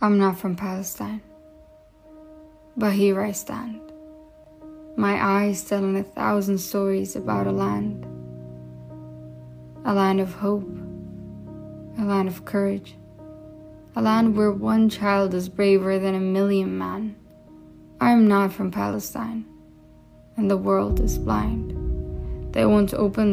I'm not from Palestine, but here I stand. My eyes telling a thousand stories about a land. A land of hope, a land of courage, a land where one child is braver than a million men. I am not from Palestine, and the world is blind. They won't open